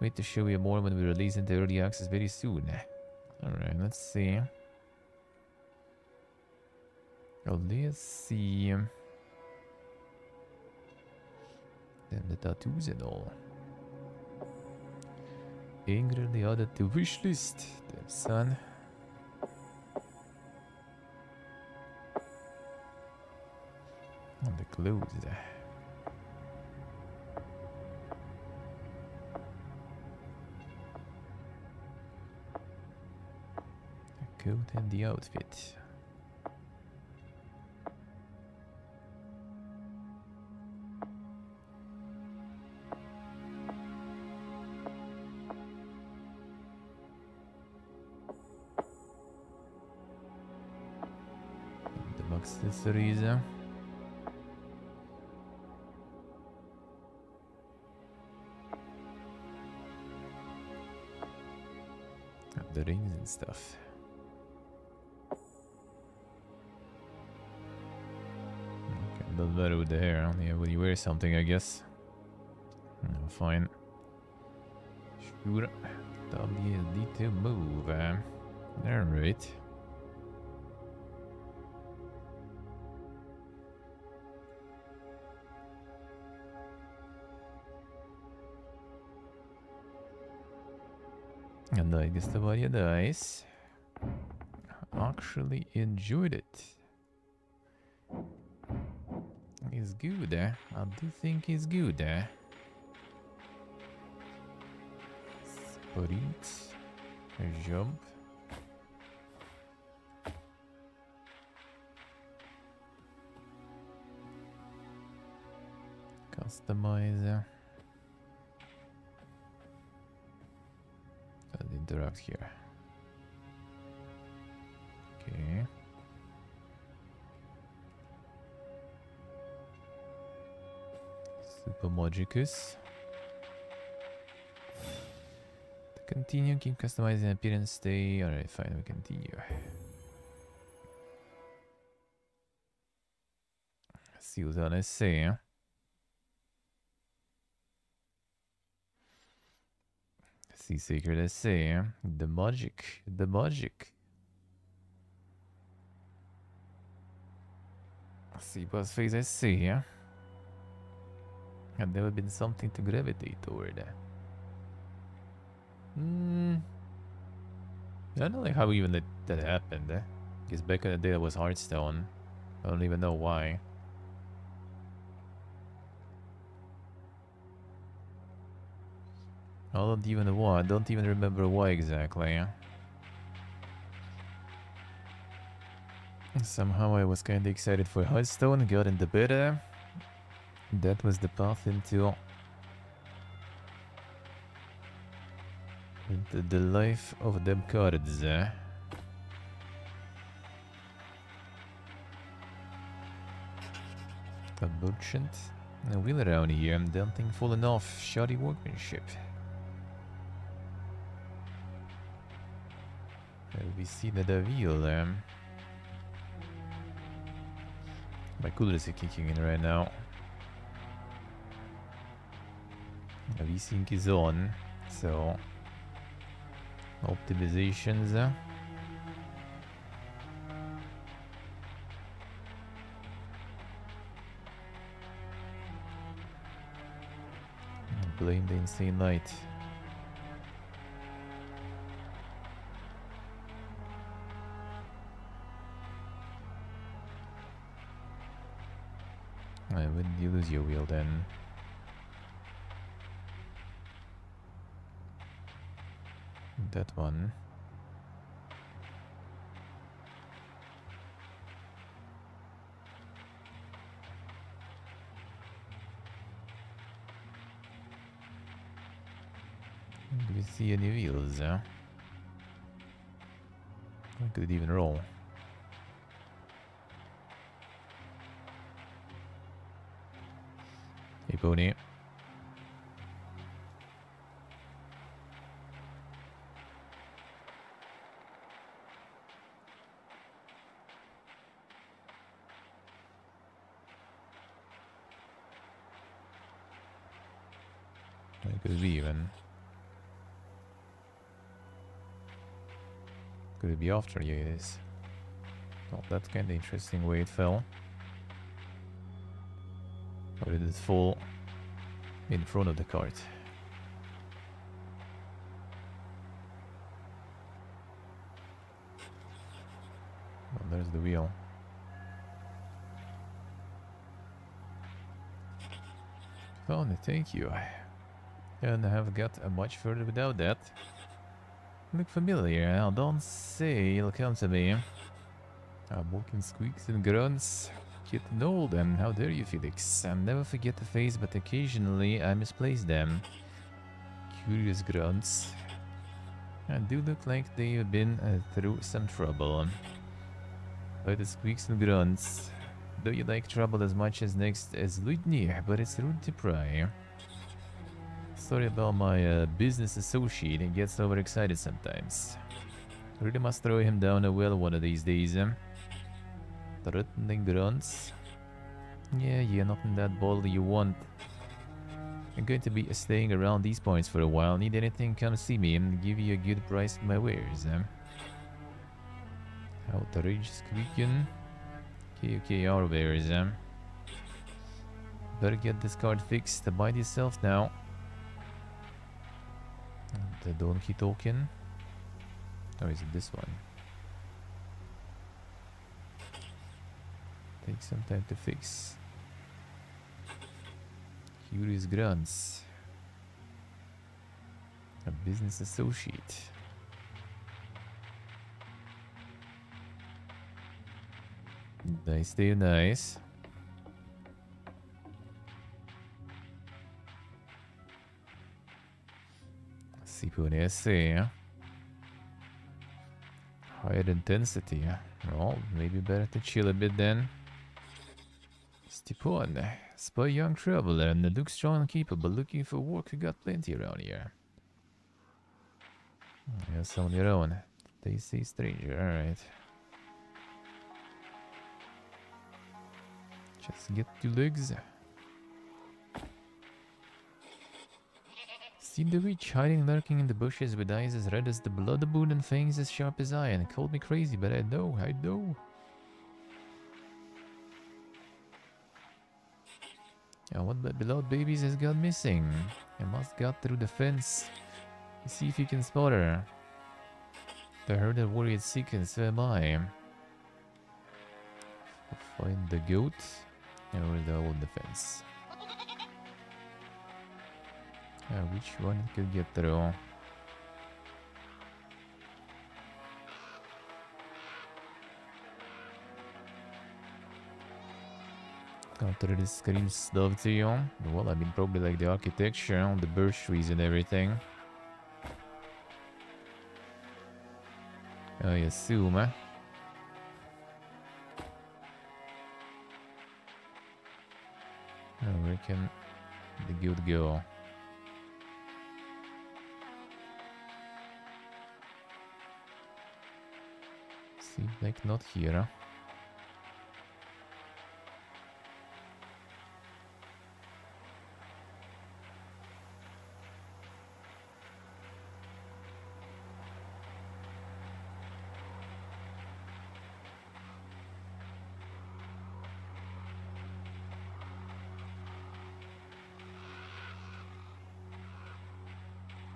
Wait to show you more when we release into early access very soon. Alright, let's see. Oh, let's see. Then the tattoos and all. Angrily added to wish list. Damn son. And the clothes. The and the outfit. The box accessories. The rings and stuff. Okay, doesn't with the hair. Yeah, when you wear something, I guess. No, fine. Sure. WSD to move. Uh, Alright. And I guess the value dice. Actually enjoyed it. It's good, eh? I do think it's good, eh? Sprint. Jump. Customize. And interact here. Super Magicus. Continue, keep customizing appearance, stay. Alright, fine, we continue. see what's on say. Huh? See secret essay. Huh? Eh? The magic, the magic. See boss face I see, yeah. Had never been something to gravitate toward. Hmm. I don't know how even that, that happened. Eh? Because back in the day it was Hearthstone. I don't even know why. I don't even why. I don't even remember why exactly. Somehow I was kinda excited for Hearthstone, got in the beta. That was the path into into the life of them cards. Eh? A merchant. A wheel around here, I'm nothing falling off. Shoddy workmanship. We seen the wheel? Um, my cooler is kicking in right now. The V-Sync is on, so optimizations. Blame the insane light. Why wouldn't lose your wheel then? That one. Do we see any wheels? Huh? Could even roll. Hey, Pony. I could be even. Could it be after? you is. Well, that's kind of interesting way it fell. Or did it fall in front of the cart? Well, there's the wheel. Found it, thank you. And I have got a much further without that. Look familiar, I don't say it'll come to me. I'm walking squeaks and grunts. Getting old, and how dare you, Felix? I never forget the face, but occasionally I misplace them. Curious grunts. I do look like they've been uh, through some trouble. By the squeaks and grunts. Though you like trouble as much as next as Ludney, but it's rude to pry. Sorry about my uh, business associate, he gets overexcited sometimes. Really must throw him down a well one of these days. Eh? Threatening grunts. Yeah, yeah, nothing that bold you want. I'm going to be staying around these points for a while. Need anything, come see me and give you a good price for my wares. Eh? Outrage squeaking. Okay, okay, our wares. Eh? Better get this card fixed by yourself now. The donkey token. Or is it this one? Take some time to fix. Curious grunts. A business associate. Nice, day, nice. Si può Higher intensity. Well, maybe better to chill a bit then. Stipon, spy young traveler and the look strong and capable, looking for work, you got plenty around here. Hmm, yes, on your own. They say stranger, alright. Just get two legs. Seen the witch hiding lurking in the bushes with eyes as red as the blood moon and fangs as sharp as iron. Called me crazy, but I know, I know. Yeah, what the beloved babies has got missing? I must got through the fence. See if you can spot her. The herd that worried sick and so am I. Find the goat. and we'll the old Uh, which one could get through? After this screams stuff to you. Well, I mean, probably like the architecture, the birch trees and everything. I assume, eh? I reckon the good go. Seems like not here.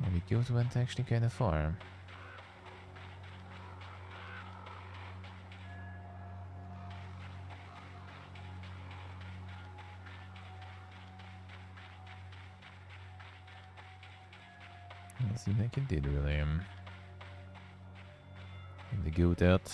Maybe guild went actually kind of far. Did really. Um, the goat out.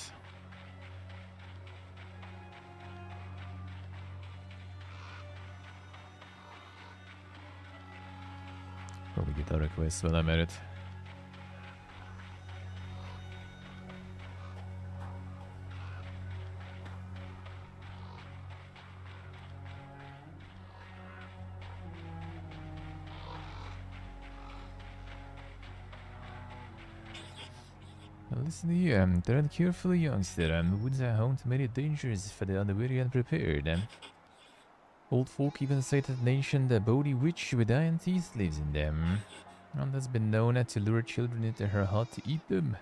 Probably get a request when I'm at it. Here, um, tread carefully, youngster. Um, woods are home to many dangers for the unwary and prepared. Um, old folk even say that an ancient uh, Bodhi witch with iron teeth lives in them. And has been known to lure children into her hut to eat them.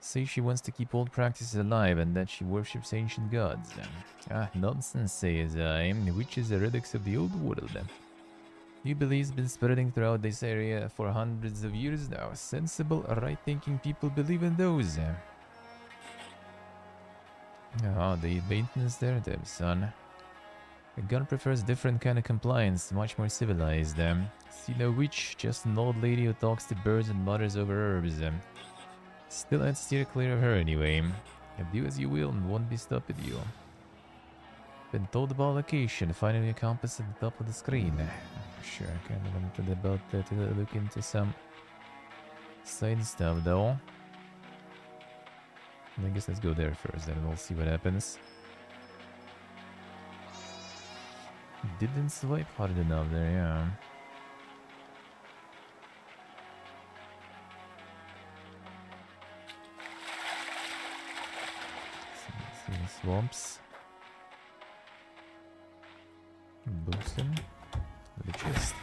Say she wants to keep old practices alive and that she worships ancient gods. Ah, nonsense, says I. Witches are relics of the old world. New beliefs been spreading throughout this area for hundreds of years now. Sensible, right-thinking people believe in those. Ah, the maintenance there, then, son. The gun prefers different kind of compliance, much more civilized. Um, see no witch, just an old lady who talks to birds and mutters over herbs. Um, still I'd steer clear of her anyway. Do as you will and won't be stopped stopping you. Been told about location, compass at the top of the screen. Mm. Sure, I kind of wanted about that uh, to look into some side stuff though. I guess let's go there first, then we'll see what happens. Didn't swipe hard enough there, yeah. See the swamps. Bosun. The chest.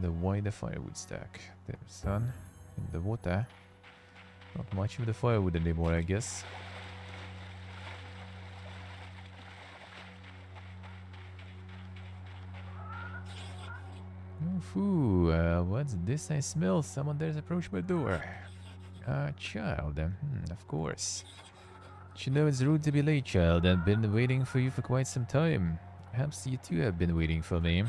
The wider firewood stack. The sun. In the water. Not much of the firewood anymore, I guess. Ooh, uh, what's this I smell? Someone there's approached my door. A child, hmm, of course. You know it's rude to be late, child. I've been waiting for you for quite some time. Perhaps you too have been waiting for me.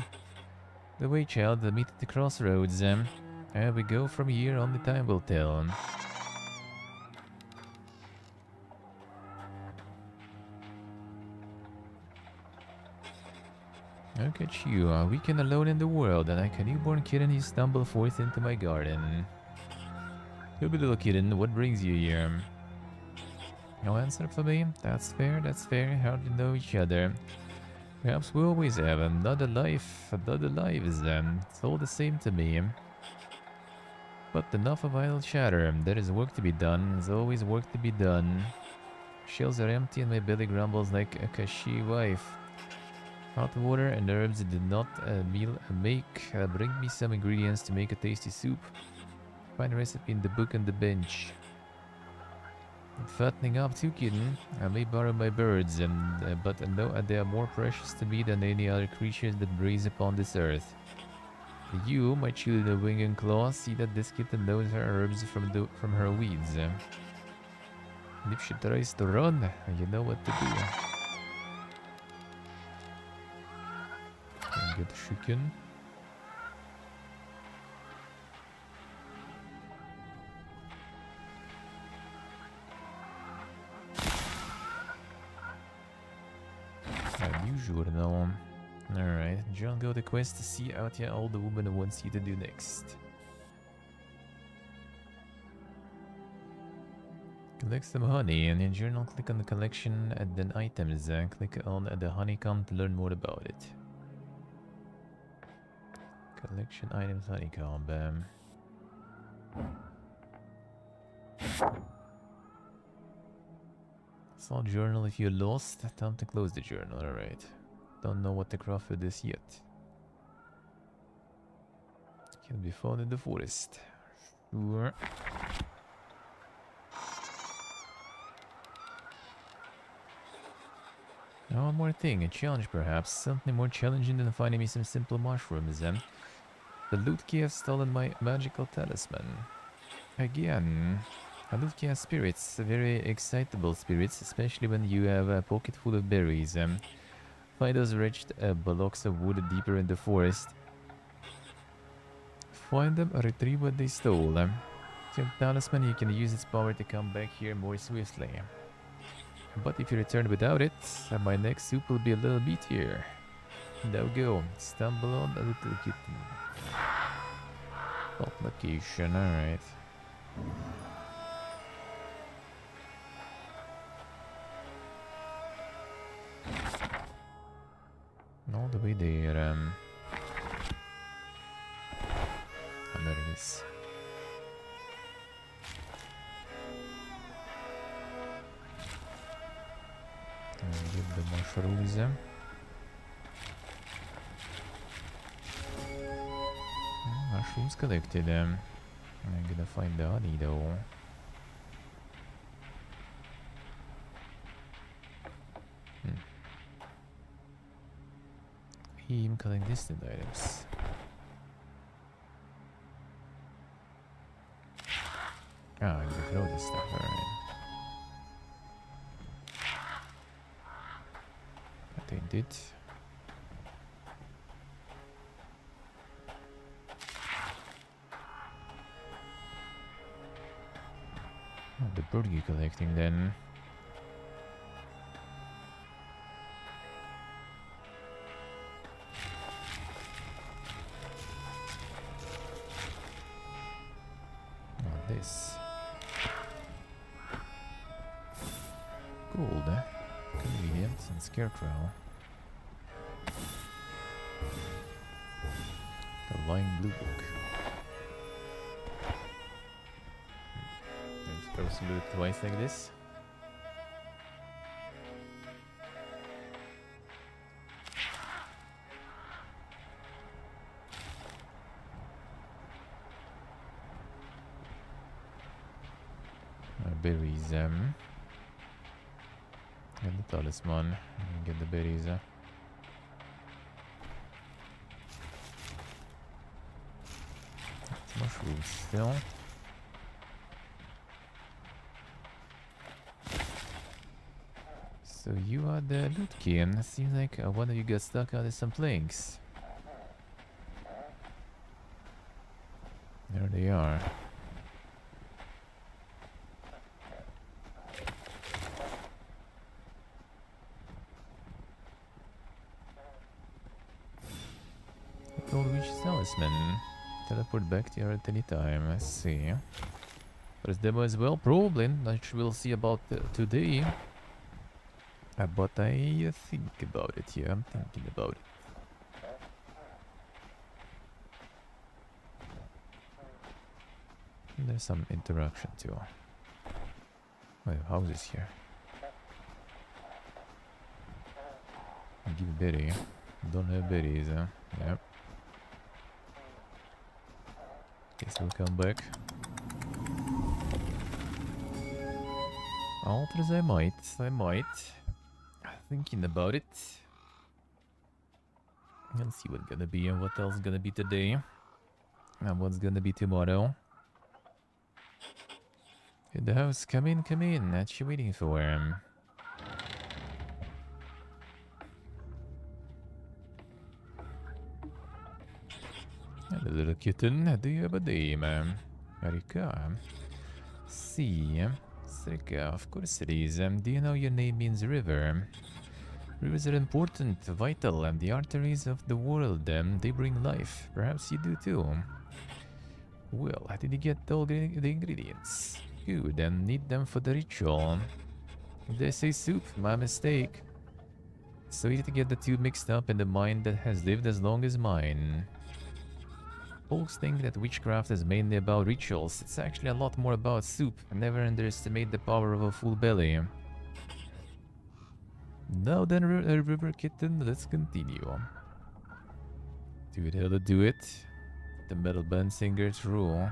The way, child, meet at the crossroads. Um, where we go from here, only time will tell. Look at you, a weekend alone in the world, and like a newborn kitten you stumble forth into my garden. Good little kitten, what brings you here? No answer for me? That's fair, that's fair, hardly know each other. Perhaps we always have another life, another lives, um, it's all the same to me. But enough of idle chatter, there is work to be done, there's always work to be done. Shells are empty and my belly grumbles like a Kashi wife. Hot water and herbs did not uh, meal uh, make. Uh, bring me some ingredients to make a tasty soup. Find a recipe in the book on the bench. Fattening up too, kitten. I may borrow my birds, and, uh, but know they are more precious to me than any other creatures that breathes upon this earth. You, my children of wing and claw, see that this kitten knows her herbs from the from her weeds. And if she tries to run, you know what to do. get chicken. Unusual now. Alright, go the quest to see out here all the woman wants you to do next. Collect some honey and in journal click on the collection and then items and click on the honeycomb to learn more about it. Collection items honeycomb. Um. Saw journal if you're lost. Time to close the journal, alright. Don't know what the craft is yet. Can be found in the forest. Sure. Now one more thing, a challenge perhaps. Something more challenging than finding me some simple mushrooms. Um. The loot key has stolen my magical talisman. Again. A loot key has spirits, very excitable spirits, especially when you have a pocket full of berries. Um, those wretched uh, blocks of wood deeper in the forest. Find them, retrieve what they stole. Um, your talisman, you can use its power to come back here more swiftly. But if you return without it, my next soup will be a little beatier. Now go, stumble on a little kitten. Top location, alright. The way there, um... Oh, there it is. And get the mushrooms. mushrooms collected. Um, I'm gonna find the honey though. Team collect distant items. Ah, I can throw this stuff, alright. I they did. Oh, the bird you collecting then. Twice like this? berries. Um, get the talisman. Get the berries. Uh. Mushrooms still. So you are the loot king. Seems like uh, one of you got stuck out of some planks. There they are. talisman. Teleport back to at any time. Let's see. First demo as well, probably. Which we'll see about uh, today. Uh, but I think about it. Yeah, I'm thinking about it. There's some interaction too. Wait, houses here. Give a berry. Don't have berries, huh? Yep. Guess we'll come back. Altars I might, I might. Thinking about it. Let's see what's gonna be and what else is gonna be today. And what's gonna be tomorrow. In the house, come in, come in. What you waiting for? him? Hello, little kitten. Do you have a name? Marika. See. Srika, of course it is. Um, do you know your name means river? Rivers are important, vital, and the arteries of the world. Um, they bring life. Perhaps you do too. Well, how did you get all the ingredients? Good, and need them for the ritual. They say soup, my mistake. So easy to get the two mixed up in the mind that has lived as long as mine. Folks think that witchcraft is mainly about rituals. It's actually a lot more about soup. Never underestimate the power of a full belly. Now then, River Kitten, let's continue. Do it how to do it. The metal band singer's rule.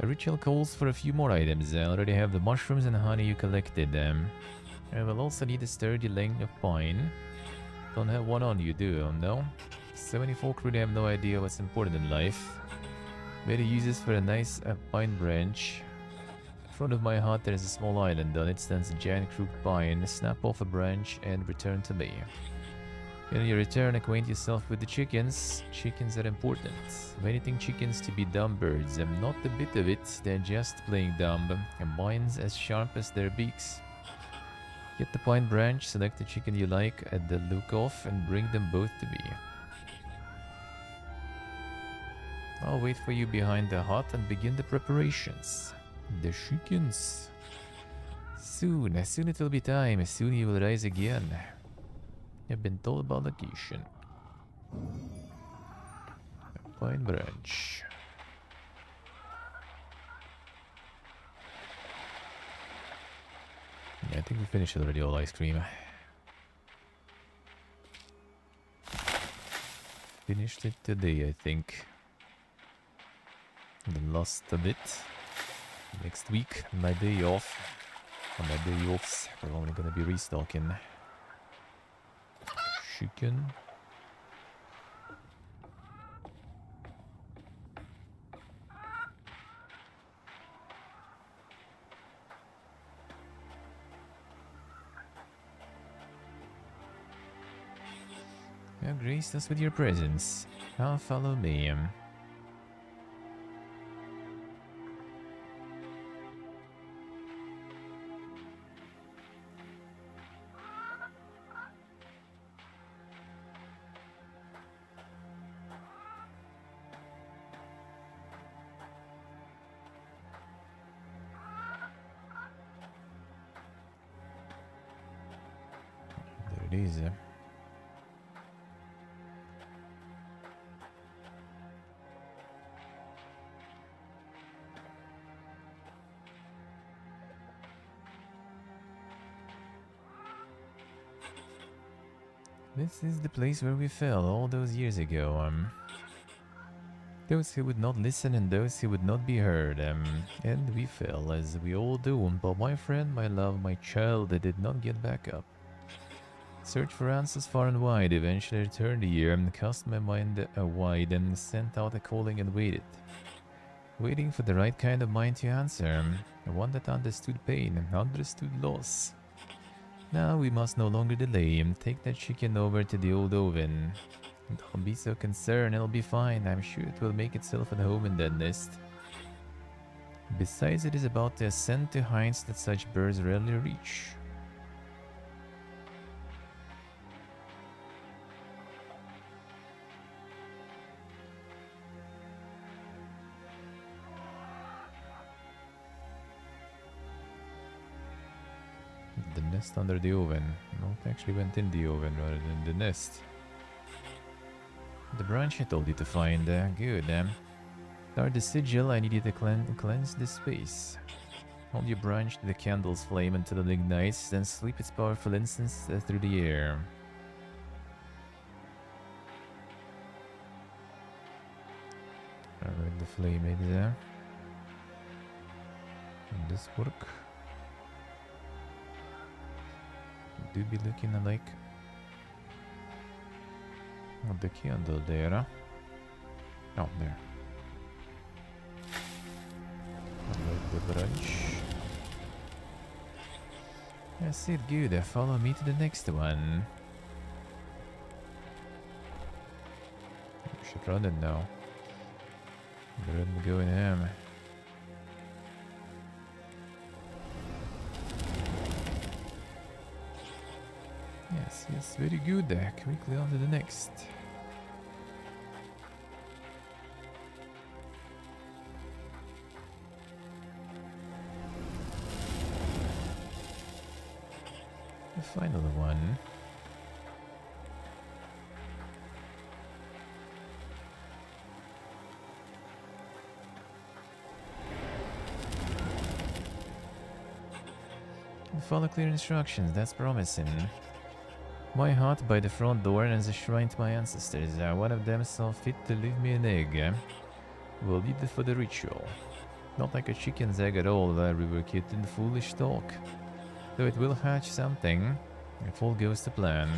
The ritual calls for a few more items. I already have the mushrooms and honey you collected them. I will also need a sturdy length of pine. Don't have one on you, do you? No? So many folk really have no idea what's important in life. Many uses for a nice uh, pine branch. In front of my hut there is a small island. On it stands a giant crooked pine. Snap off a branch and return to me. When you return, acquaint yourself with the chickens. Chickens are important. Many think chickens to be dumb birds. I'm not a bit of it. They're just playing dumb. And minds as sharp as their beaks. Get the pine branch, select the chicken you like at the look off, and bring them both to me. I'll wait for you behind the hut and begin the preparations. The chickens. Soon, as soon it will be time, as soon you will rise again. I've been told about location. A pine branch. Yeah, I think we finished already all ice cream. Finished it today, I think. Then lost a bit. Next week, my day off. On my day offs, we're only gonna be restocking. chicken. You graced us with your presence. Now follow me. This is the place where we fell all those years ago. Um, those who would not listen and those who would not be heard. Um, and we fell, as we all do. But my friend, my love, my child, they did not get back up. Searched for answers far and wide. Eventually returned here and cast my mind uh, wide and sent out a calling and waited. Waiting for the right kind of mind to answer. One that understood pain understood loss. Now we must no longer delay and take that chicken over to the old oven. Don't be so concerned, it'll be fine. I'm sure it will make itself at home in that nest. Besides, it is about the ascent to heights that such birds rarely reach. Nest under the oven. Not actually went in the oven rather than the nest. The branch I told you to find. Uh, good. Um, start the sigil. I need you to clean, cleanse the space. Hold your branch to the candle's flame until it ignites, then sweep its powerful incense uh, through the air. Alright, the flame is there. Will this work? Do be looking like oh, the candle there. Oh, there. Alright, the branch. That's it, good. Follow me to the next one. We should run it now. Run going ham. Yes, yes, very good. Uh, quickly on to the next. The final one. Follow clear instructions, that's promising. My hut by the front door and the shrine to my ancestors. Uh, one of them saw fit to leave me an egg. We'll need it for the ritual. Not like a chicken's egg at all, uh, River Kitten. Foolish talk. Though it will hatch something, if all goes to plan.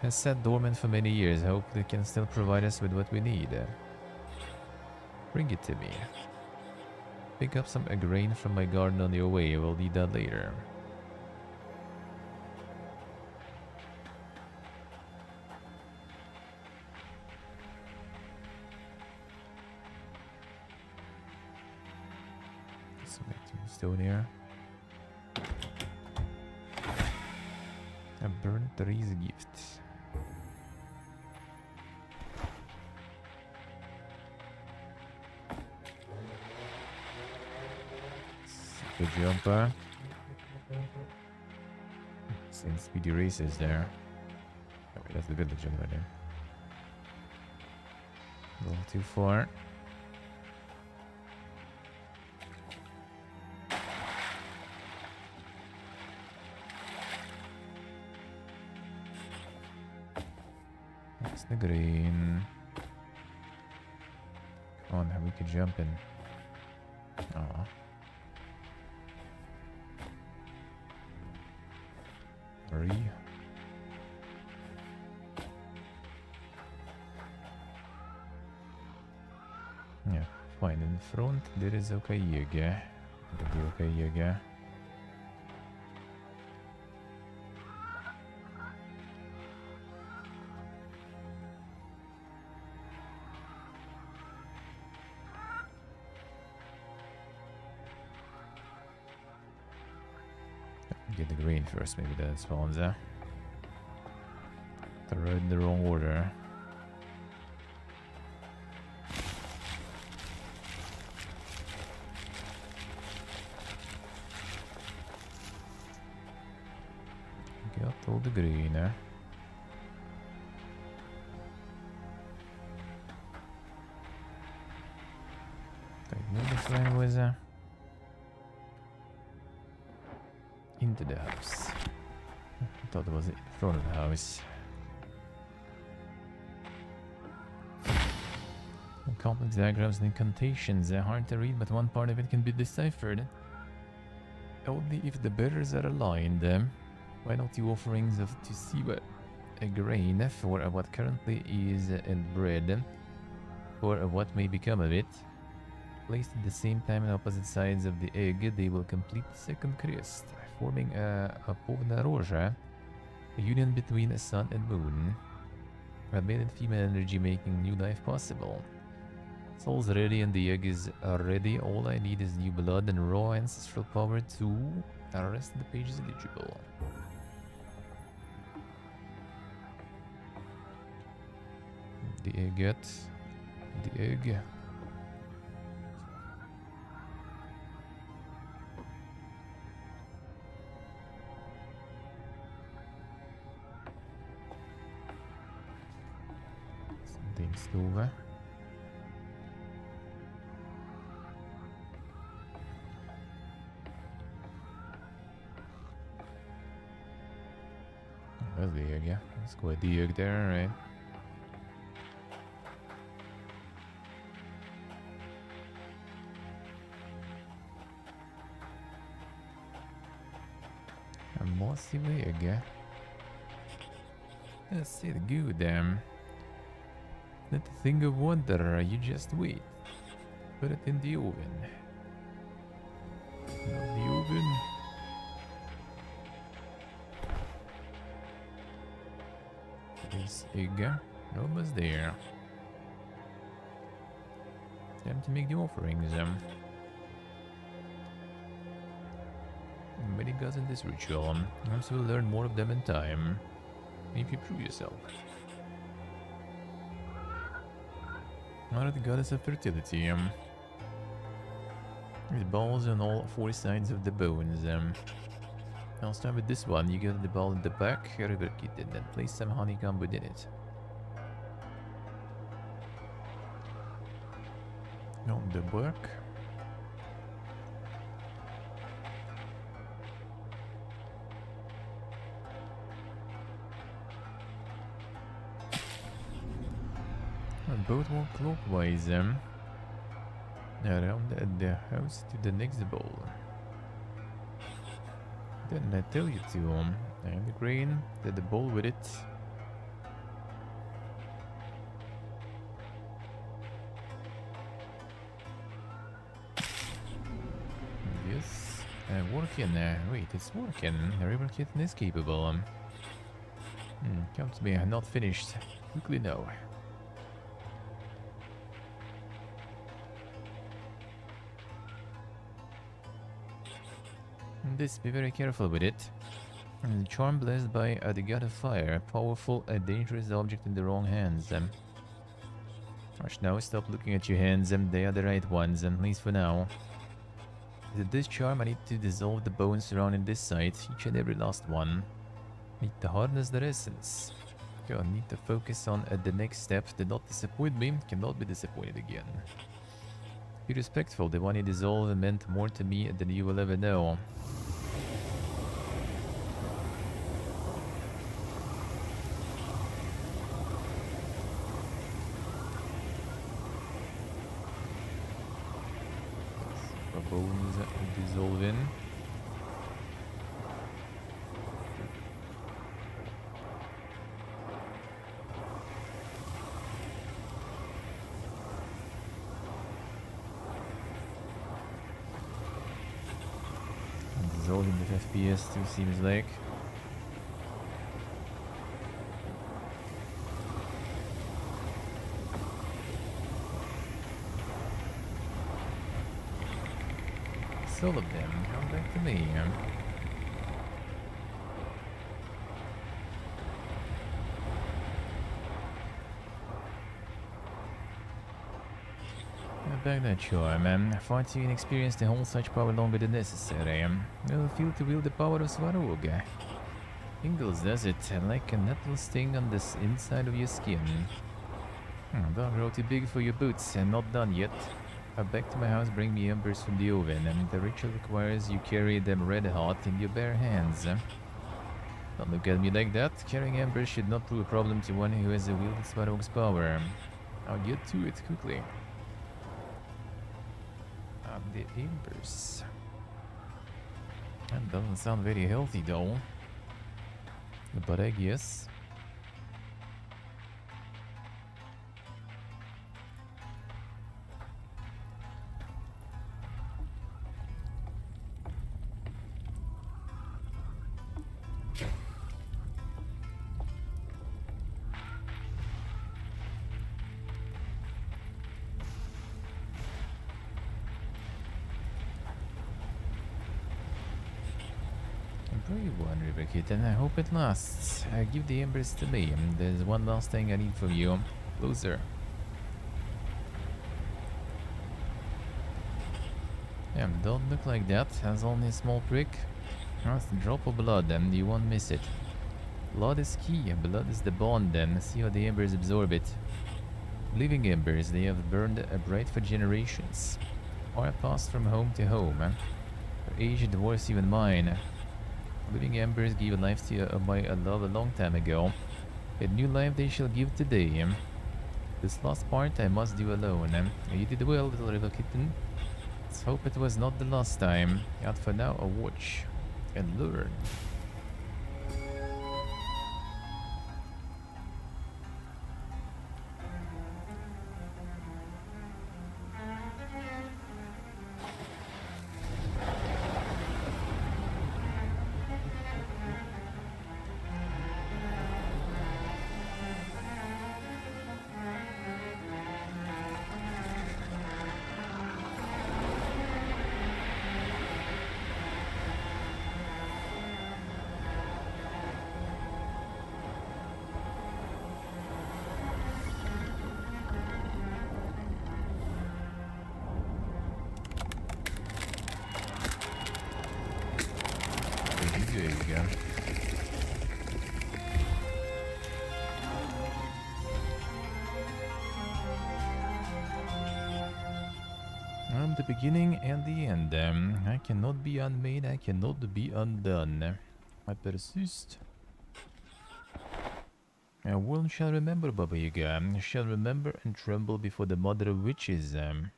Has sat dormant for many years. hope it can still provide us with what we need. Bring it to me. Pick up some grain from my garden on your way. We'll need that later. Stone here. A burnt trees gift. The jumper. Same speedy races there. Oh, that's the village over there. A little too far. green. Come on, we could jump in. Aw. Three. Yeah, fine. In front, there is okay Yeah. There be okay Yeah. First, maybe the spawns there. Throw in the wrong order. Got all the green. Take move with her. Into the house. House. Complex diagrams and incantations are hard to read, but one part of it can be deciphered. Only if the bearers are aligned. um, Why not the offerings of to see what a grain for what currently is and bread for what may become of it? Placed at the same time on opposite sides of the egg, they will complete the second crest, forming a, a Roja, a union between a sun and moon. A male and female energy making new life possible. Soul's ready and the egg is ready. All I need is new blood and raw ancestral power to... The rest of the page is eligible. The egg The egg. Something stove. That's the egg, yeah. Let's go with the egg there, right? A mossy egg, yeah. That's it, good, um. Not a thing of wonder, you just wait. Put it in the oven. Not the oven. This egg, almost there. Time to make the offerings. Um. Many gods in this ritual. Perhaps you'll learn more of them in time. If you prove yourself. Honor the goddess of fertility. With balls on all four sides of the bones. I'll start with this one. You get the ball in the back, rework it, then place some honeycomb within it. On the work. Both walk clockwise um, around the, house to the next bowl. Didn't I tell you to um, and the grain, did the bowl with it. Yes, uh, working. Uh, wait, it's working. The river kitten is capable. Um, hmm, come to me. Not finished. Quickly no. This, be very careful with it. And the charm blessed by uh, the god of fire, a powerful, a dangerous object in the wrong hands. Um, now stop looking at your hands, um, they are the right ones, um, at least for now. With this charm, I need to dissolve the bones surrounding this site, each and every last one. Need to harness their essence. Okay, I need to focus on uh, the next step. Did not disappoint me, cannot be disappointed again. Be respectful, the one you dissolve meant more to me than you will ever know. The bones dissolve in. volume too seems like. Them, come back to me. Back that charm. Um, too inexperienced to hold such power longer than necessary. Um, you'll feel to wield the power of Svarog. Ingles does it, like a nettle sting on the inside of your skin. Hmm, dog grow too big for your boots, and not done yet. Uh, back to my house, bring me embers from the oven, and the ritual requires you carry them red hot in your bare hands. Don't look at me like that. Carrying embers should not prove a problem to one who has wielded Svarog's power. I'll get to it quickly the embers. That doesn't sound very healthy though. But I guess Then I hope it lasts. Uh, give the embers to me. There's one last thing I need from you. Loser. Yeah, don't look like that. Has only a small prick. That's a drop of blood and you won't miss it. Blood is key. Blood is the bond then. See how the embers absorb it. Living embers, they have burned a bright for generations. Or passed from home to home. For aged worse even mine. Living embers give life to my love a long time ago. A new life they shall give today. This last part I must do alone. You did well, little river kitten. Let's hope it was not the last time. Out for now, a watch and learn. Beginning and the end. Um, I cannot be unmade, I cannot be undone. I persist. A world shall remember Baba Yaga, shall remember and tremble before the mother of witches. Um.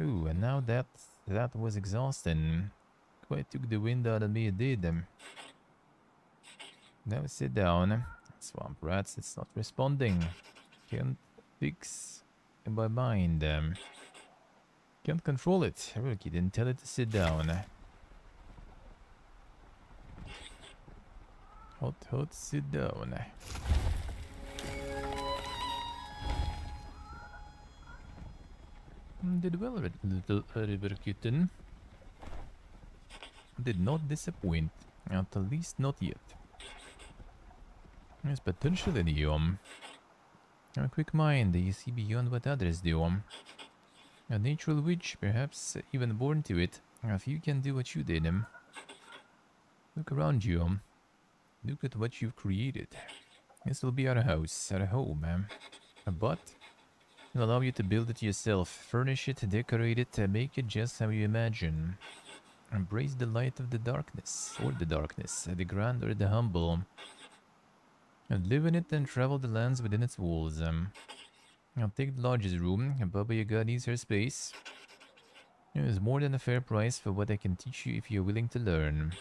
Ooh, and now that that was exhausting. Quite took the wind out of me, it did. Um. Now sit down. Swamp rats, it's not responding. Can't fix my mind. Um. Can't control it. Didn't tell it to sit down. Hot, hot, sit down. Hmm, did well, little river kitten. Did not disappoint. At least not yet. There's potential in you. A quick mind, you see beyond what others do. A natural witch, perhaps even born to it. If you can do what you did, um, look around you. Um, look at what you've created. This will be our house, our home. Um, but it'll allow you to build it yourself, furnish it, decorate it, make it just how you imagine. Embrace the light of the darkness, or the darkness, the grand or the humble. And live in it and travel the lands within its walls. Um, I'll take the largest room. Baba Yaga needs her space. It is more than a fair price for what I can teach you if you're willing to learn.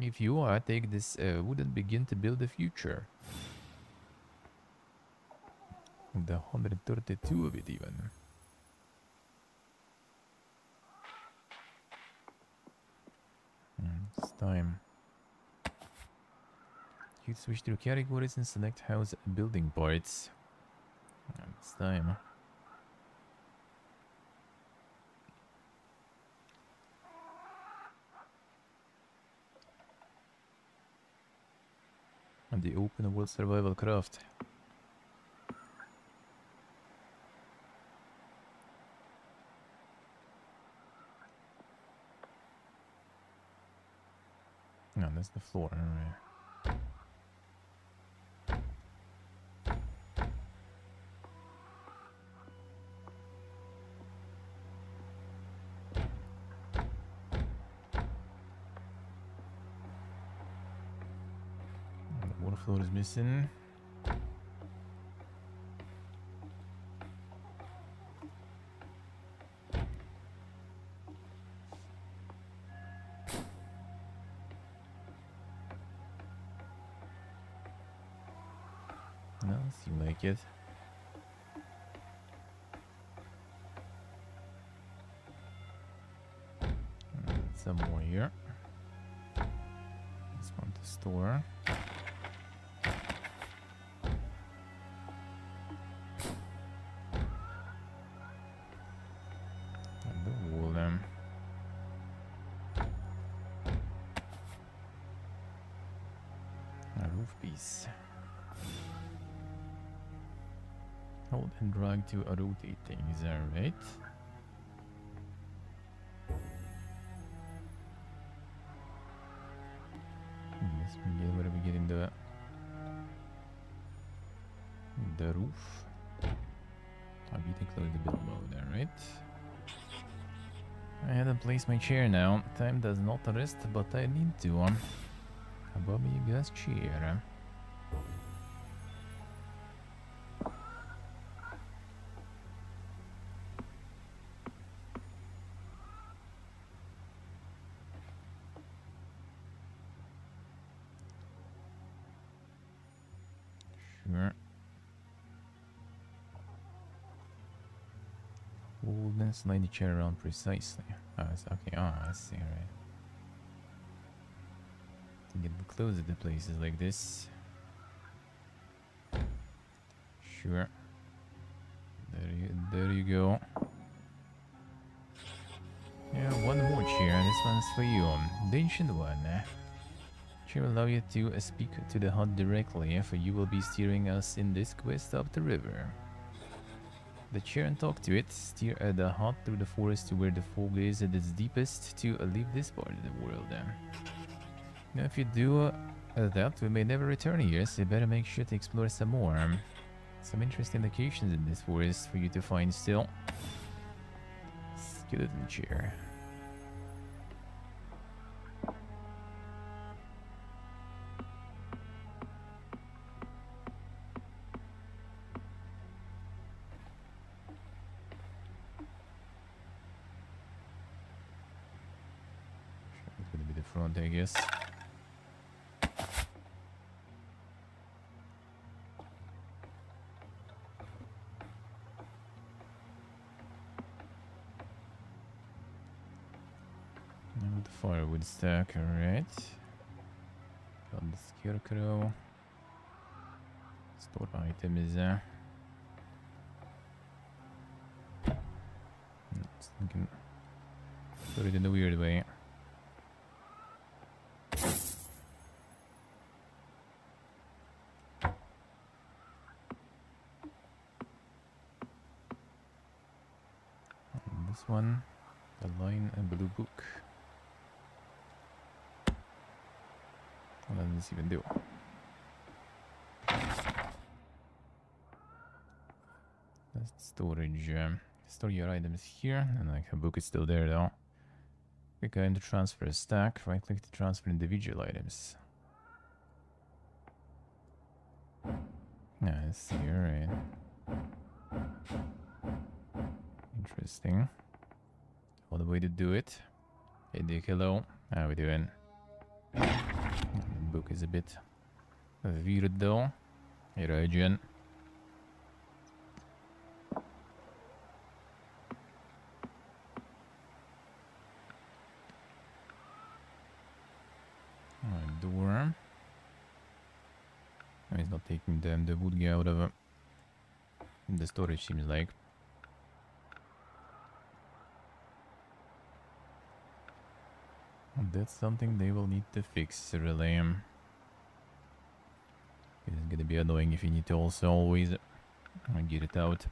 If you are, take this uh, wood and begin to build a future. The 132 of it even. It's time. You switch to categories and select house building parts. Time. And the open world survival craft. No, that's the floor. The floor. No, seem like it. Drag to rotate things, alright? Let's begin where we get in the the roof. Target close the build mode, alright? I had to place my chair now. Time does not rest, but I need to. Um, above me, guys, chair. Slide the chair around precisely. Oh, okay. Oh, I see. Alright. To get closer to places like this. Sure. There you, there you go. Yeah, one more chair. This one's for you. Um, the ancient one. Chair will allow you to speak to the hut directly, for you will be steering us in this quest up the river. The chair and talk to it. Steer uh, the hut through the forest to where the fog is at its deepest to leave this part of the world. Now, if you do uh, that, we may never return here, so you better make sure to explore some more. Um, Some interesting locations in this forest for you to find still. Skeleton chair. Alright. Got the scarecrow. Store items. Uh. Hmm, Just thinking. Put it in a weird way. This one, the line and blue book. This even do? That's storage. Um, store your items here, and like a book is still there though. Click on to transfer a stack. Right click to transfer individual items. Yeah, I see. Alright. Interesting. What way to do it? Hey Dick, hello. How we doing? Book is a bit weird though. Hey Rajan. door. Oh, he's not taking the, the wood out of uh, the storage, seems like. That's something they will need to fix, really. It's gonna be annoying if you need to also always uh, get it out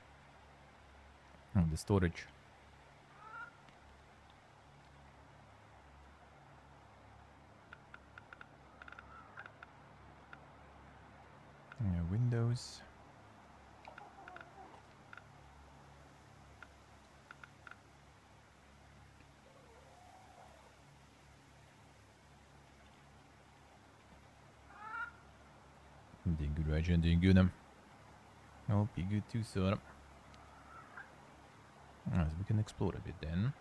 of the storage. Windows. Doing good, Roger. Doing good. Um, I hope you good too, sir. So we can explore a bit then.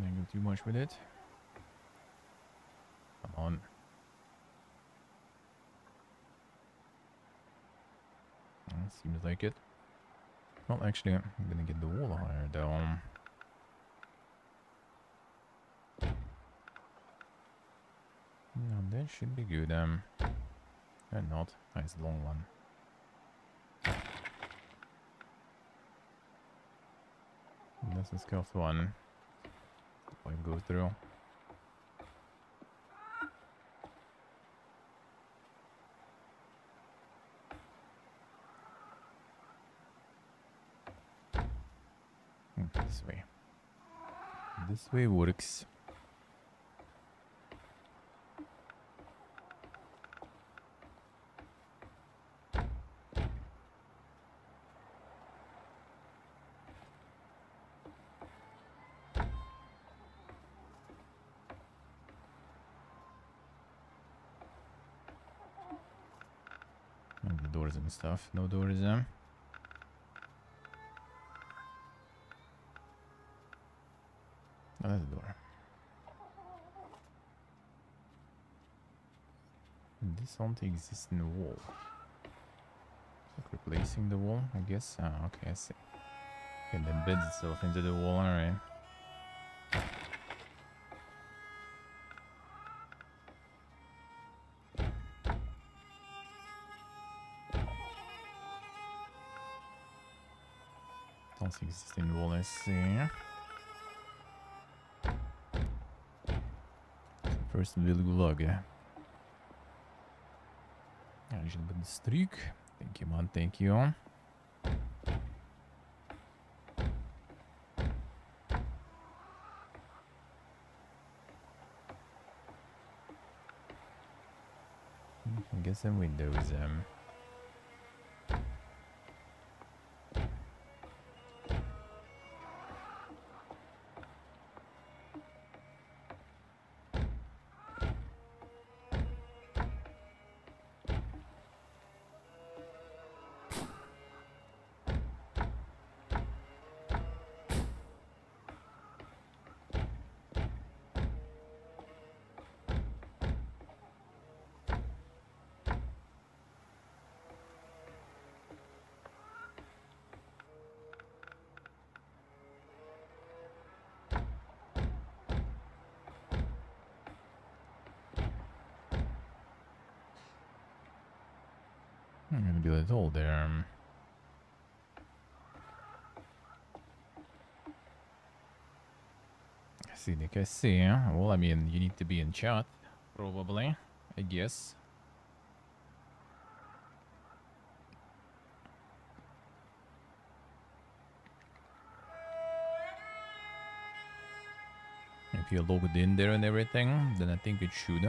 Don't think too much with it. Come on. Uh, seems like it. Well, actually, I'm gonna get the wall higher down. No, that should be good. Um, and not. Nice long one. That's a scuffed one. Pipe go through. Hmm, This way. This way works. And the doors and stuff. No doors, um. Oh, door. This only exists in the wall. Like replacing the wall, I guess. Ah, okay, I see. It embeds itself into the wall, alright. Don't exist in the wall, I see. First Vilgulag. A little bit streak. Thank you, man. Thank you. Hmm, Get some windows. Um. I'm gonna do it all there. um. See, like I see. Well, I mean, you need to be in chat, probably. I guess. If you're logged in there and everything, then I think it should.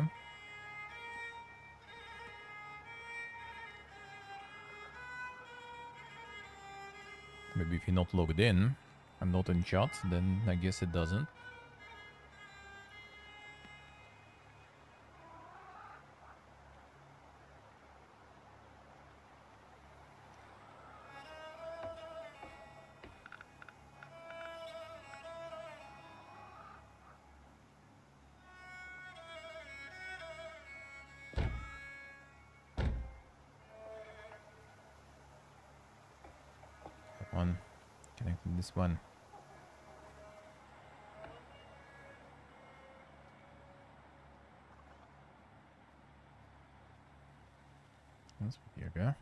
If you're not logged in and not in chat, then I guess it doesn't. One. That's here go.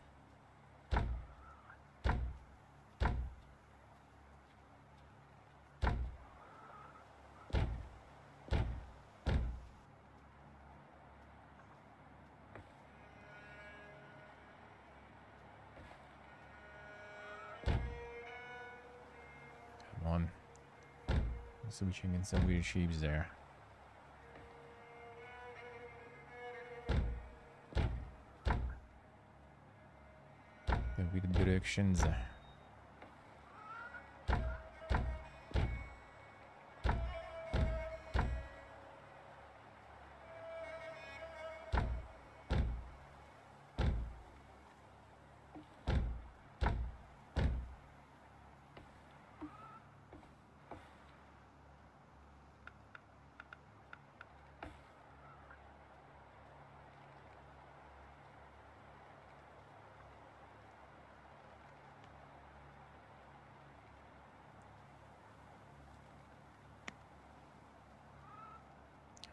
Come on. Switching in some weird shapes there. The weird directions.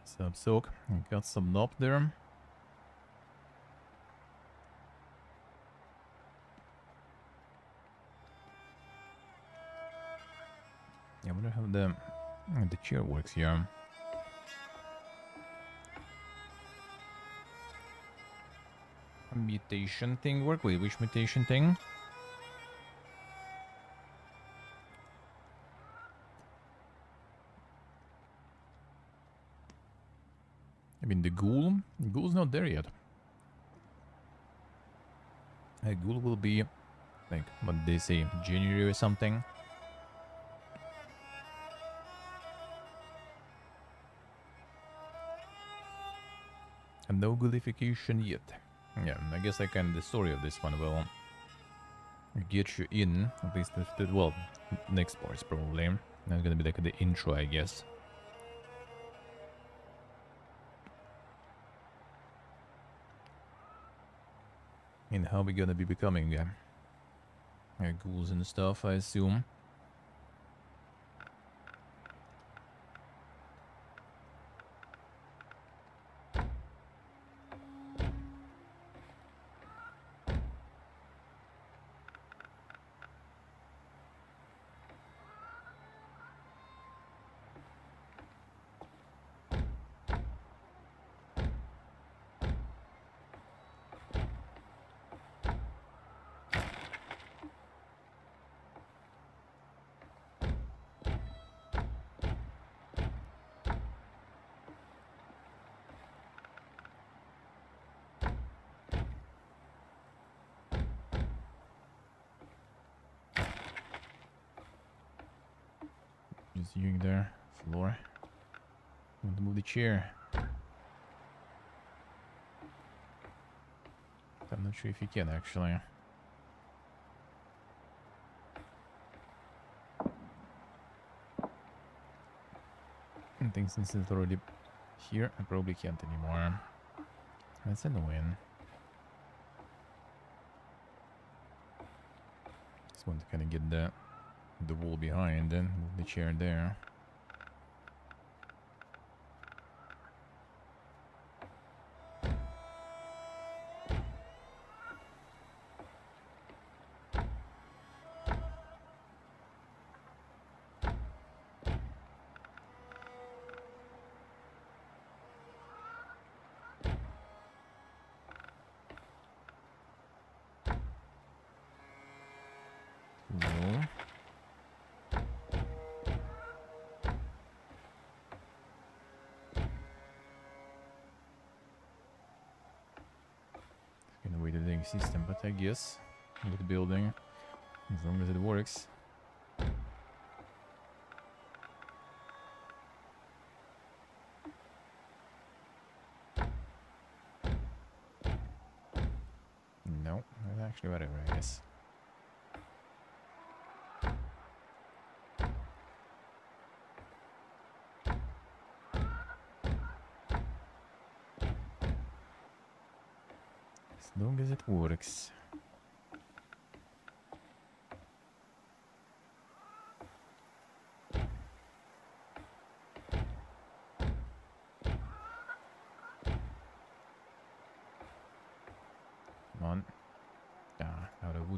Some silk. Got some knob there. Yeah, I wonder how the the chair works here. Mutation thing work? Wait, which mutation thing? I mean, the ghoul? The ghoul's not there yet. A ghoul will be, like, what they say, January or something. And no ghoulification yet. Yeah, I guess kind of the story of this one will get you in, at least well, next parts probably. That's gonna be like the intro, I guess. In how we're gonna be becoming uh, uh, ghouls and stuff, I assume. Just using there, floor. Want to move the chair. I'm not sure if you can actually. I think since it's already here, I probably can't anymore. That's annoying. Just want to kind of get the the wall behind and move the chair there. I guess. With the building. As long as it works. No, that's actually whatever, I guess. As long as it works.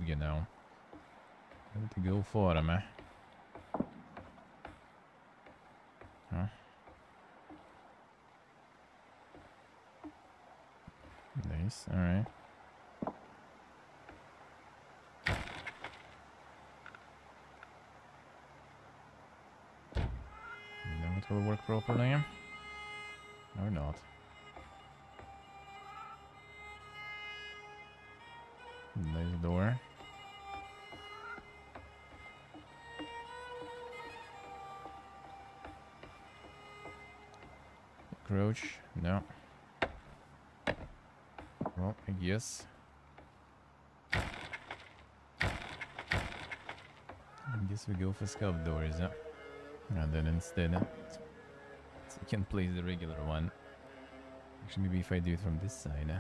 You know. I need to go for him, eh? Huh? Nice, alright. Know it will work properly? Or not? Nice door. Crouch. No. Well, I guess. I guess we go for scout doors, yeah. And then instead, uh, so we can place the regular one. Actually, maybe if I do it from this side, uh,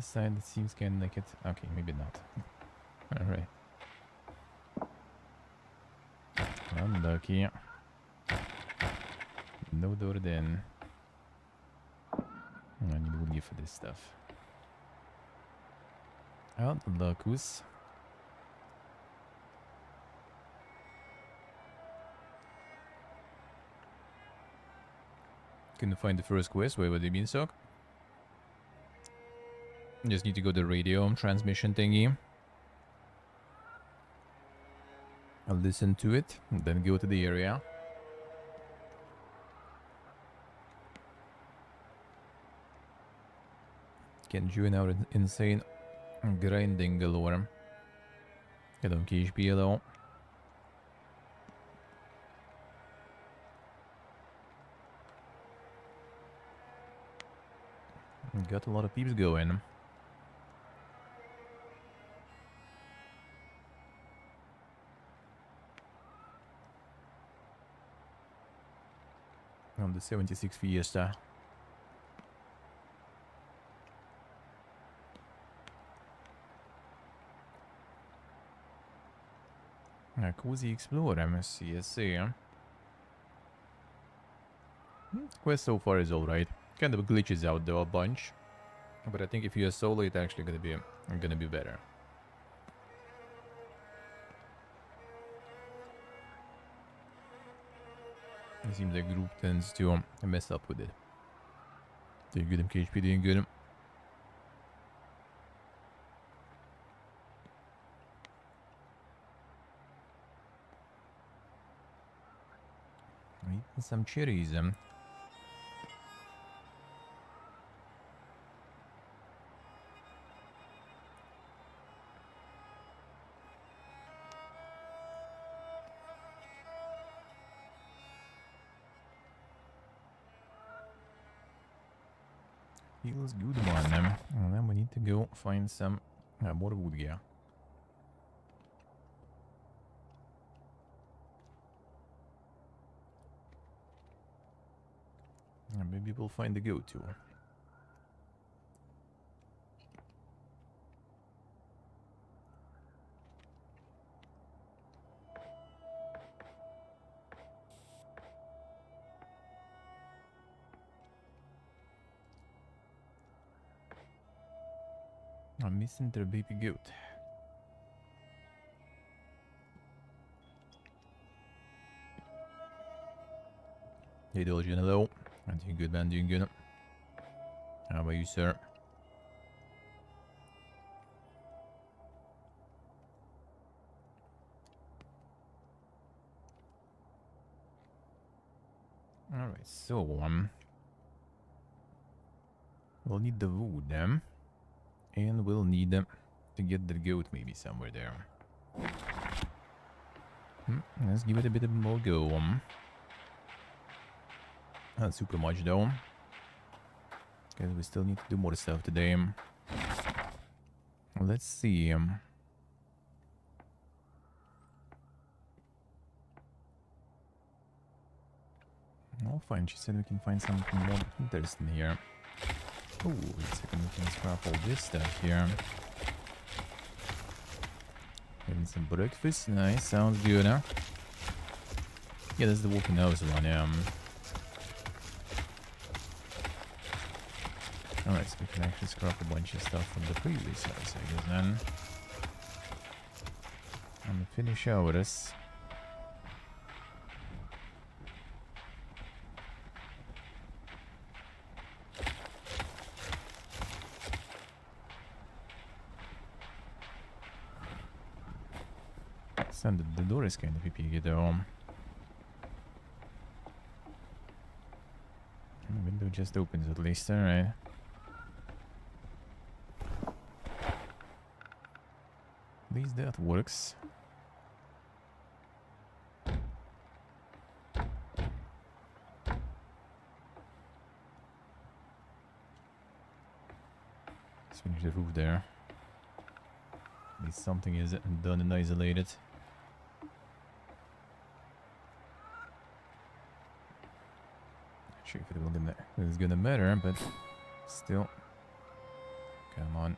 this side it seems kind of like it. Okay, maybe not. Alright. Unlucky. No door then. I need wood for this stuff. Out the locus. Couldn't find the first quest. Wait, what do you mean, Sock? Just need to go to the radio transmission thingy. I'll listen to it, then go to the area. Can join our in- insane grinding galore. Get on KHP though. Got a lot of peeps going. On the 76 Fiesta. A Cozy Explorer CSC. Hmm, Quest so far is alright. Kind of glitches out though a bunch. But I think if you're solo it's actually gonna be gonna be better. Seems like group tends to mess up with it. Good MKHP, doing good. Eating some cherries. Good one. And then we need to go find some uh, more wood gear. And maybe we'll find the go-to. I'm missing the baby goat. Hey, Dolgen, hello. I'm doing good, man. Doing good. How about you, sir? Alright, so, um... We'll need the wood, um... And we'll need um, to get the goat maybe somewhere there. Hmm, let's give it a bit of more go. Um. Not super much though. Because we still need to do more stuff today. Um. Let's see. Um. Oh, fine. She said we can find something more interesting here. Oh, wait a second. We can scrap all this stuff here. Getting some breakfast. Nice. Sounds good, huh? Yeah, that's the walking nose one, yeah. Alright, so we can actually scrap a bunch of stuff from the previous house, I guess, then. And finish out this. Send the, the door is kind of ippig though. The window just opens at least, alright. At least that works. Finish the roof there. At least something is done and isolated. It will gonna, it's gonna matter, but still. Come on.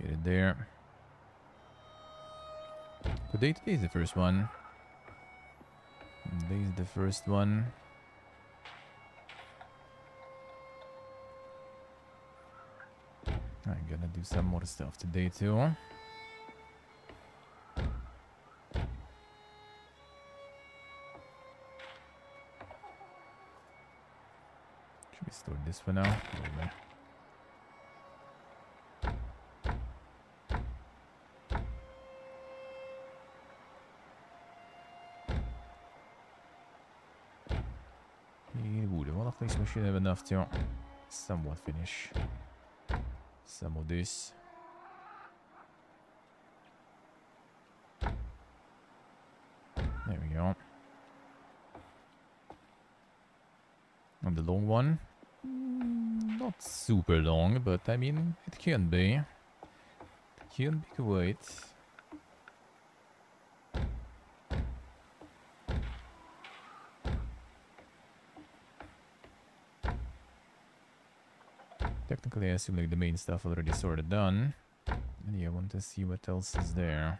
Get it there. Today, today is the first one. Today is the first one. I'm gonna do some more stuff today too. For now? Någonting som we should have enough to somewhat finish some of this. There we go. And the long one? Mm, Not super long, but I mean, it can be. It can be quite. Technically, I assume like the main stuff already sort of done. And yeah, I want to see what else is there.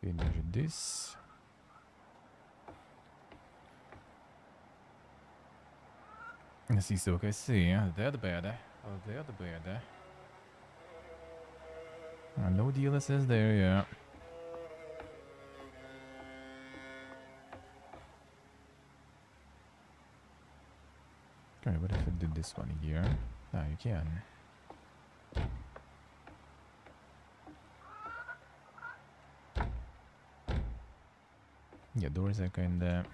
Finish this. Let's see, so I see. They're the bad. Oh, they're the bad. Uh, no DLSS there, yeah. Okay, what if I did this one here? Ah, you can. Yeah, doors are kinda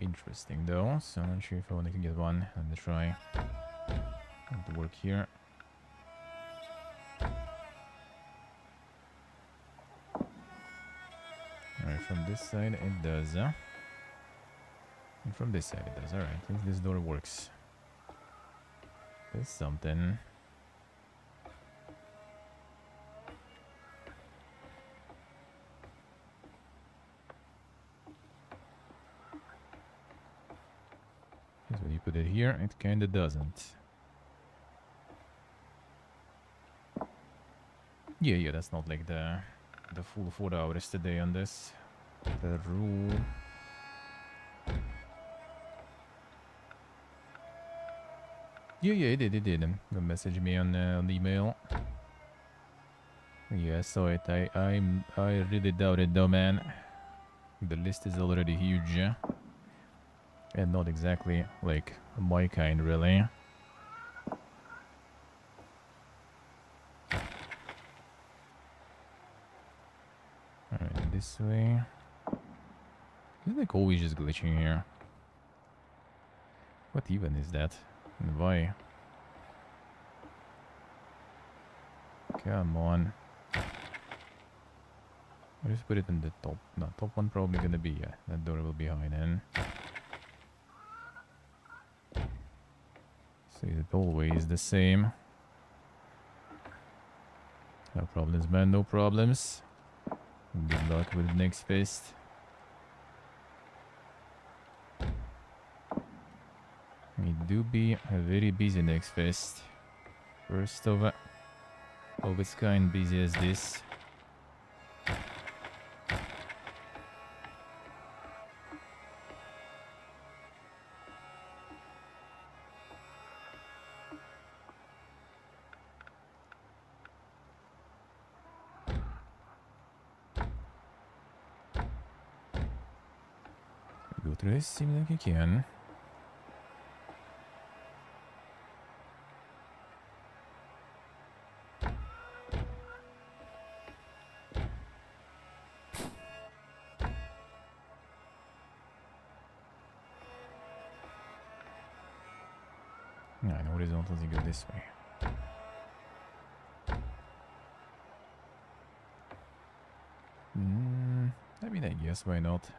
interesting though, so I'm not sure if I want to get one. Let me try. To work here. Alright, from this side it does? And from this side it does, alright. This door works. There's something. It kinda doesn't. Yeah, yeah, that's not like the the full four hours today on this. The rule. Yeah, yeah, it did, it did. Gonna message me on, uh, on the email. Yeah, I saw it. I, I'm, I really doubt it though, man. The list is already huge. yeah? And not exactly, like, my kind, really. Alright, this way. It's like always just glitching here. What even is that? And why? Come on. I'll just put it in the top. No, top one probably gonna be, yeah. That door will be high then. So it always the same? No problems, man, no problems. Good luck with the next fest. It do be a very busy next fest. First of, of its kind busy as this. This, seems like you can. Yeah, I know horizontal you go this way. Mm, I mean, I guess why not?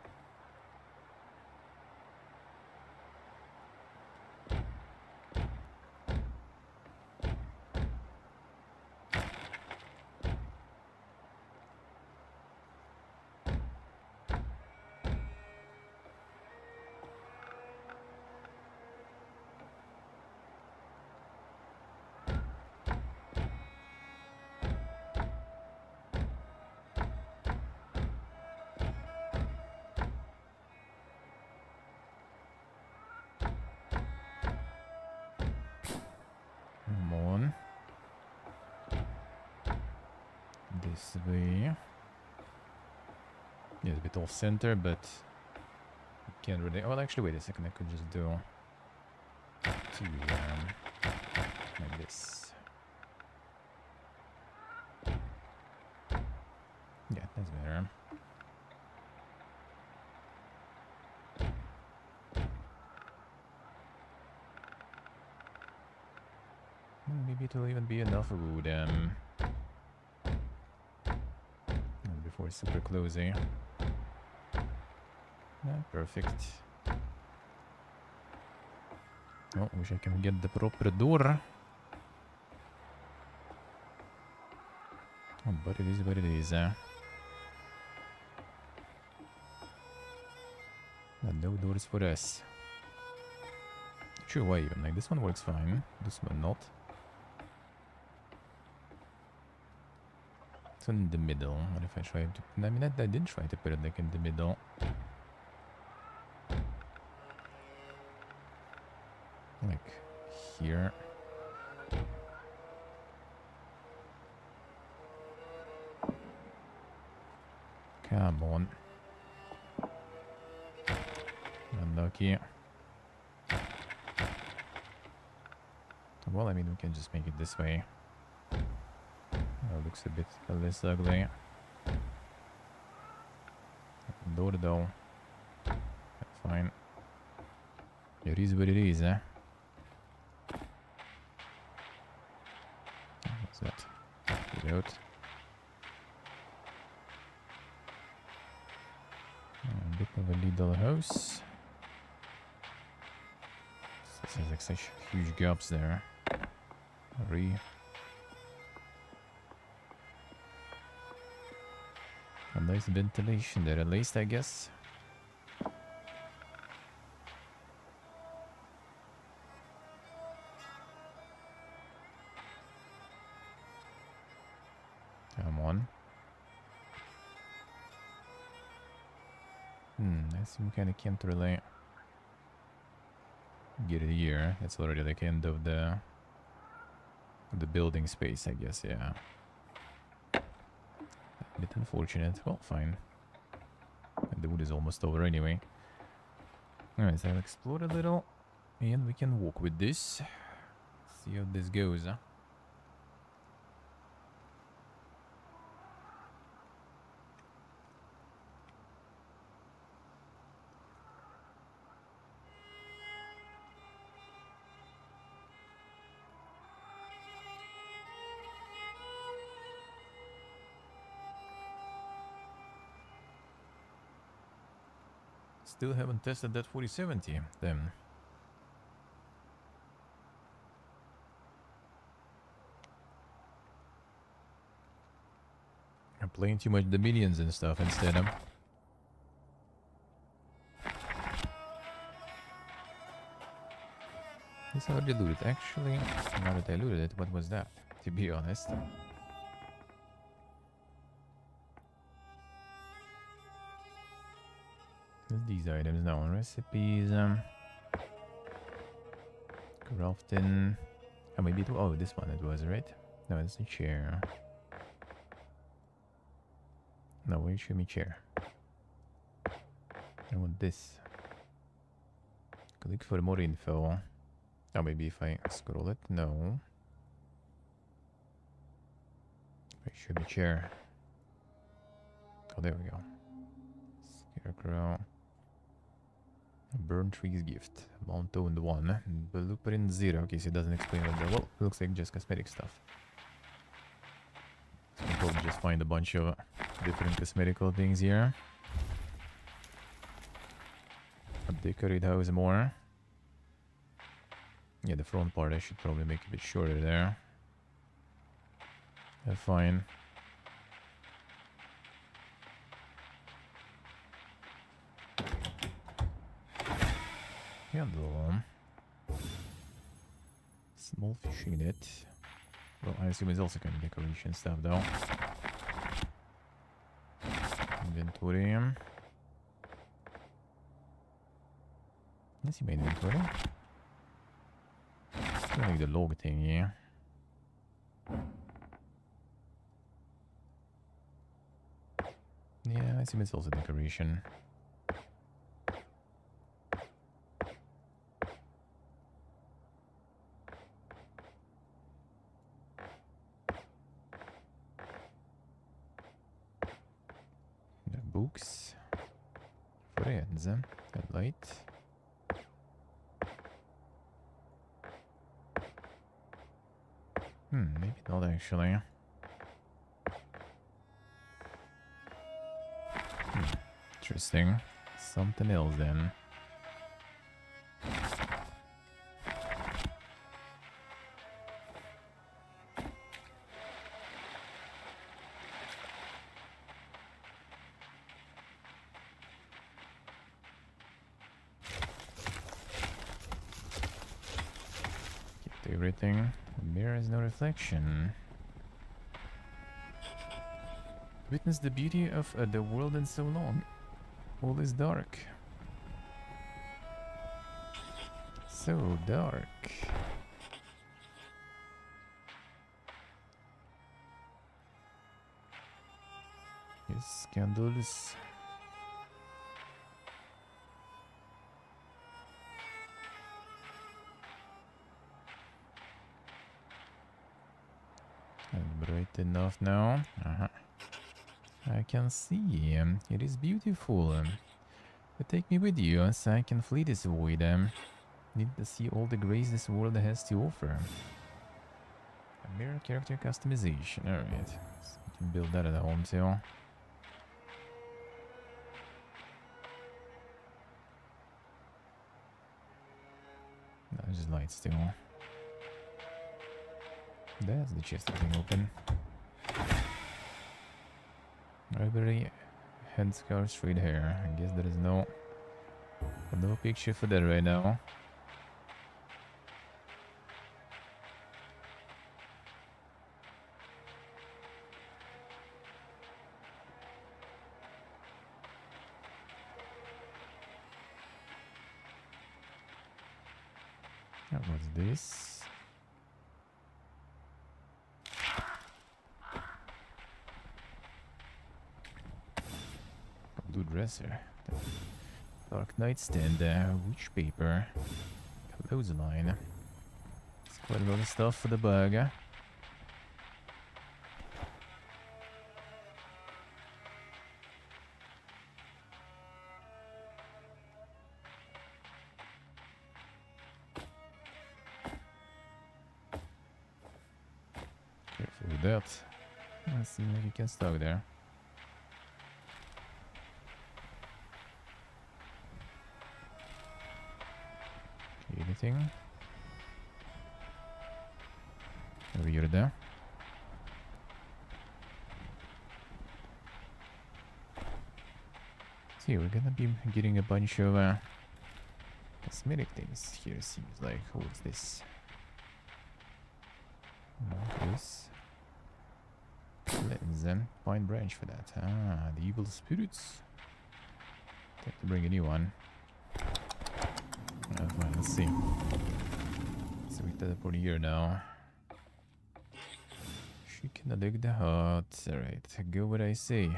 This way. Yeah, it's a bit off center, but you can't really. Well, actually, wait a second. I could just do two um, like this. Yeah, that's better. Maybe it'll even be enough wood um, it's super closing. Yeah, perfect. Oh, wish I can get the proper door. Oh, but it is what it is. Uh. No doors for us. Sure, why even? Like, this one works fine. This one not. In the middle. What if I try to... I mean, I, I did try to put it like in the middle. Like here. Come on. Unlucky. Well, I mean, we can just make it this way. Looks a bit less ugly. Door though. Fine. It is what it is, eh? What's that? Get out. A bit of a little house. This has like such huge gaps there. Re. Nice ventilation there, at least, I guess. Come on. Hmm, I see we kind of can't really get it here. It's already like end of the the building space, I guess. Yeah. Bit unfortunate. Well, fine. The wood is almost over anyway. Alright, so I'll explore a little, and we can walk with this. See how this goes. Huh? Still haven't tested that 4070 then. I'm playing too much Dominions and stuff instead. of. This already looted. Actually, now that I looted it, what was that? To be honest. These items now? on Recipes, um, crafting. Oh, maybe it, oh, this one it was, right? No, it's a chair. No, where should me chair? I want this. Click for more info. Oh, maybe if I scroll it? No. Wait, should me chair. Oh, there we go. Scarecrow. Burn trees gift. Mount owned one. Blueprint zero. Okay, so it doesn't explain what the well, looks like just cosmetic stuff. So we probably just find a bunch of different cosmetical things here. Decorate house more. Yeah, the front part I should probably make a bit shorter there. Yeah, fine. Handle. Small fishing net. Well, I assume it's also kind of decoration stuff though. Inventory. Let's see my inventory. I like the log thing, yeah. Yeah, I assume it's also decoration. Books. Friends, a light. Hmm, maybe not actually. Hmm, interesting. Something else then. Reflection. Witness the beauty of uh, the world in so long. All is dark. So dark. Yes, candles. Now. Uh -huh. I can see. It is beautiful. But take me with you so I can flee this void. Need to see all the grace this world has to offer. A mirror character customization. Alright. So you can build that at home too. No, lights still. That's the chest thing open. Library, headscarf, straight hair. I guess there is no no picture for that right now. What's this? Dresser. Dark nightstand, uh, witch paper, clothesline. It's quite a lot of stuff for the burger. Careful with that. Let's see if you can stop there. Anything. Weird. See, we're gonna be getting a bunch of uh, cosmetic things here, seems like. What's this? this. Lens, then. Pine branch for that. Ah, the evil spirits. Have to bring a new one. Oh, fine, let's see. So we teleport here now. She can dig the heart. Alright, go what I say.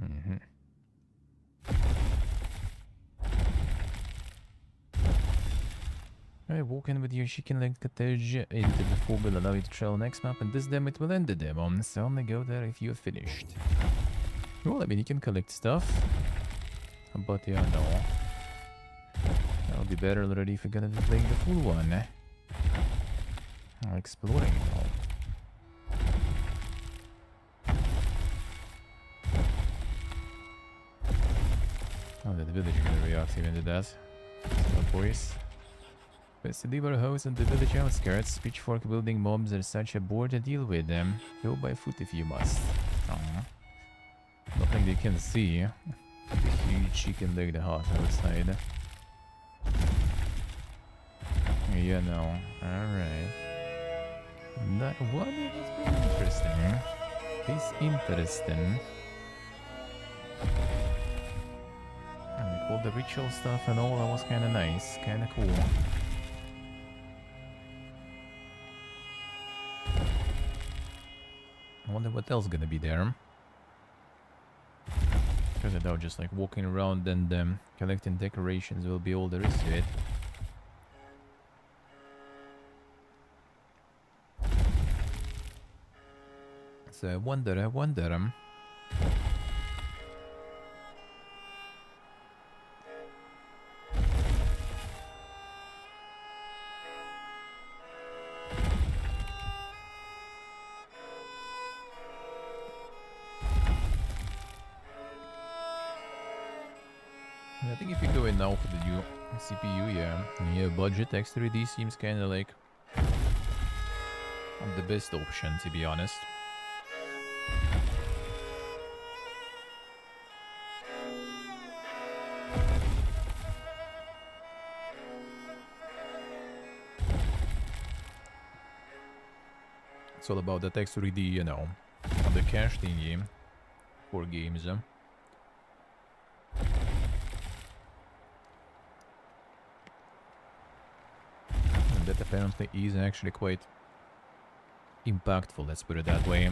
Mm -hmm. Alright, walk in with your chicken leg cottage into the four will allow you to travel next map, and this time it will end the demo, so only go there if you're finished. Well, I mean, you can collect stuff, but yeah, no. That'll be better already if you're gonna be playing the full one. Eh? Or exploring it. Oh, the village is gonna react even to that. So, boys. Best to leave our house on the village outskirts. Pitchfork building mobs are such a bore to deal with them. Go by foot if you must. Nothing they can see. Huge chicken leg the heart outside. Yeah, no. Alright. That very interesting. It's interesting. And all the ritual stuff and all that was kinda nice, kinda cool. I wonder what else is gonna be there. Because I know just like walking around and um, collecting decorations will be all there is to it. So I wonder, I wonder. Um, budget X3D seems kinda like the best option, to be honest. It's all about that X3D, you know, the cache thingy for games. that apparently is actually quite impactful, let's put it that way.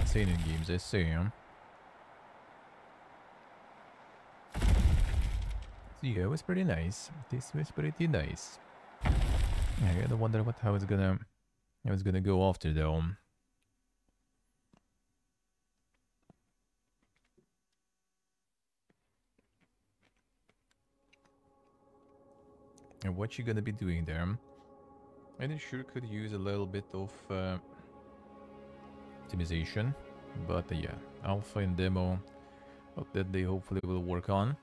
Insane in games, I see. Yeah, it was pretty nice. This was pretty nice. I gotta wonder what how it's gonna how it's gonna go after though. And what you're gonna be doing there? And it sure could use a little bit of uh, optimization. But uh, yeah, alpha and demo that they hopefully will work on.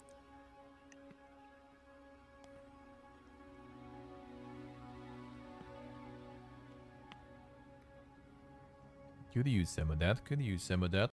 Could use some of that, could use some of that.